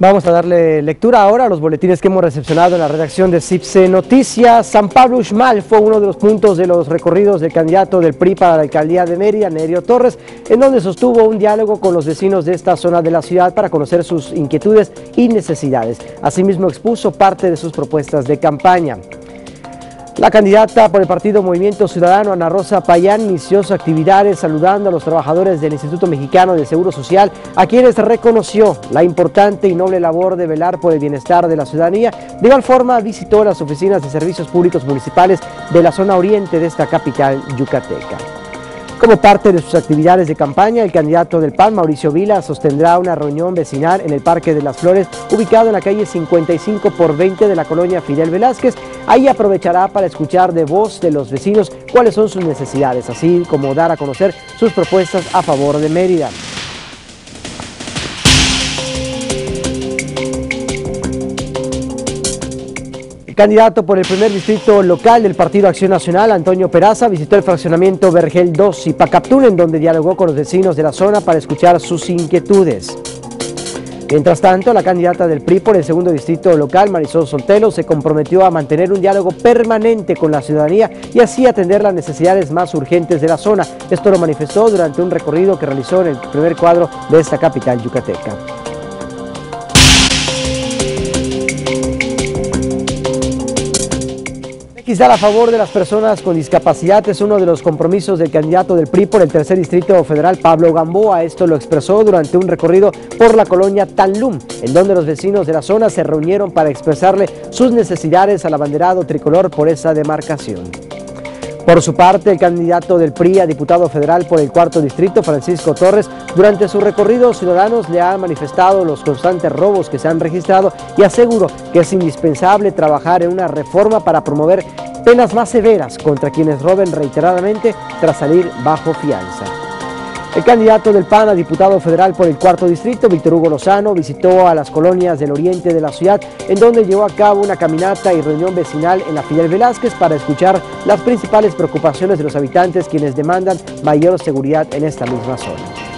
Vamos a darle lectura ahora a los boletines que hemos recepcionado en la redacción de CIPSE Noticias. San Pablo Uxmal fue uno de los puntos de los recorridos del candidato del PRI para la alcaldía de Mérida, Nerio Torres, en donde sostuvo un diálogo con los vecinos de esta zona de la ciudad para conocer sus inquietudes y necesidades. Asimismo expuso parte de sus propuestas de campaña. La candidata por el partido Movimiento Ciudadano, Ana Rosa Payán, inició sus actividades saludando a los trabajadores del Instituto Mexicano de Seguro Social, a quienes reconoció la importante y noble labor de velar por el bienestar de la ciudadanía. De igual forma, visitó las oficinas de servicios públicos municipales de la zona oriente de esta capital yucateca. Como parte de sus actividades de campaña, el candidato del PAN, Mauricio Vila, sostendrá una reunión vecinal en el Parque de las Flores, ubicado en la calle 55 por 20 de la colonia Fidel Velázquez. Ahí aprovechará para escuchar de voz de los vecinos cuáles son sus necesidades, así como dar a conocer sus propuestas a favor de Mérida. Candidato por el primer distrito local del Partido Acción Nacional, Antonio Peraza, visitó el fraccionamiento Vergel 2 y Pacaptún, en donde dialogó con los vecinos de la zona para escuchar sus inquietudes. Mientras tanto, la candidata del PRI por el segundo distrito local, Marisol Soltelo, se comprometió a mantener un diálogo permanente con la ciudadanía y así atender las necesidades más urgentes de la zona. Esto lo manifestó durante un recorrido que realizó en el primer cuadro de esta capital yucateca. Quizá a favor de las personas con discapacidad es uno de los compromisos del candidato del PRI por el tercer distrito federal, Pablo Gamboa. Esto lo expresó durante un recorrido por la colonia Tanlum, en donde los vecinos de la zona se reunieron para expresarle sus necesidades al abanderado tricolor por esa demarcación. Por su parte, el candidato del PRI a diputado federal por el cuarto distrito, Francisco Torres, durante su recorrido ciudadanos le han manifestado los constantes robos que se han registrado y aseguró que es indispensable trabajar en una reforma para promover penas más severas contra quienes roben reiteradamente tras salir bajo fianza. El candidato del PAN a diputado federal por el cuarto distrito, Víctor Hugo Lozano, visitó a las colonias del oriente de la ciudad, en donde llevó a cabo una caminata y reunión vecinal en la Fidel Velázquez para escuchar las principales preocupaciones de los habitantes quienes demandan mayor seguridad en esta misma zona.